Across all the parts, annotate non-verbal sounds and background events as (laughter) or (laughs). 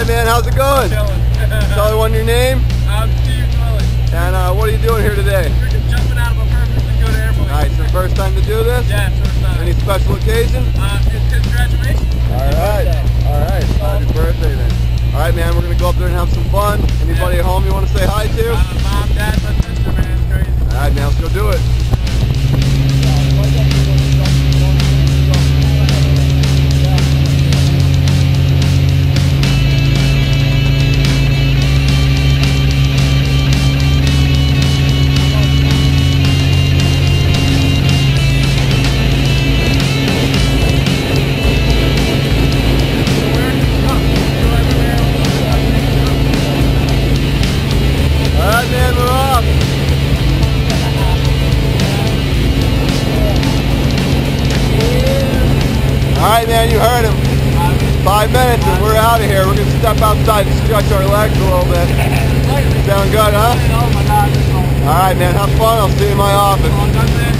right, man. How's it going? Chilling. (laughs) Tell everyone your name I'm Steve Twilley. and uh, what are you doing here today? Freaking jumping out of a perfectly good airplane. Nice. Your first time to do this? Yeah, first time. Any special occasion? Uh, man. You heard him. Five minutes and we're out of here. We're gonna step outside and stretch our legs a little bit. Sound good, huh? All right, man. Have fun. I'll see you in my office.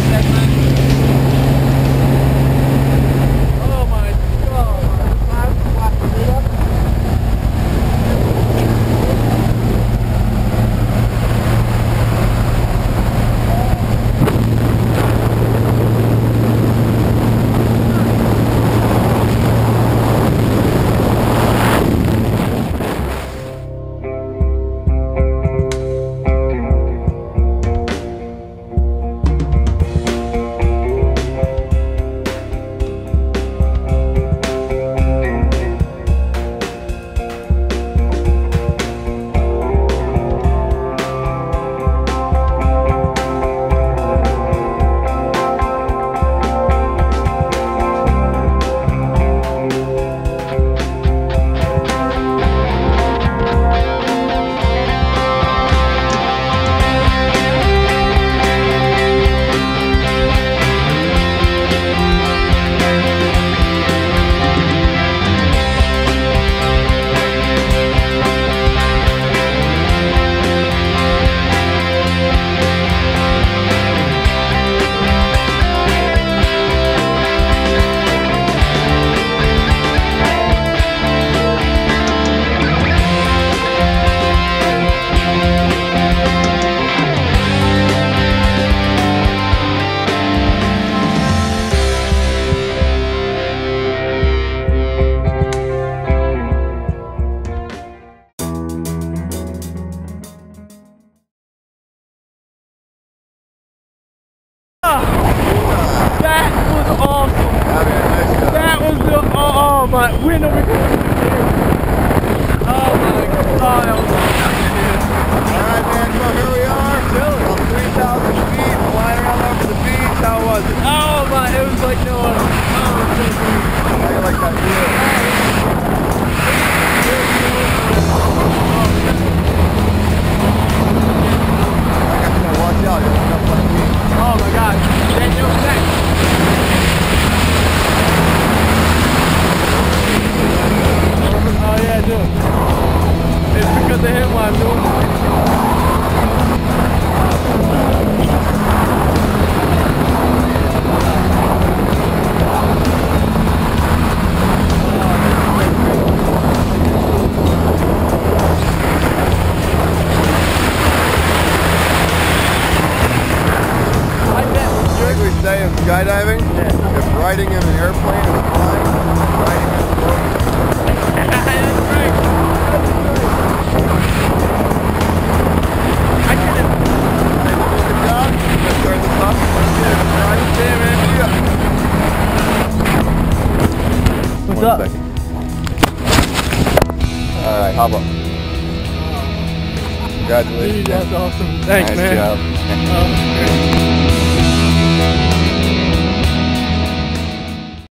Skydiving? Yeah. If riding in an airplane is flying, riding in a boat. That's right. I couldn't. Good job. Let's turn. Right Yeah, man. Yeah. What's One up? second. All right, hop up. Congratulations. Dude, that's awesome. Thanks, nice man. job. Great.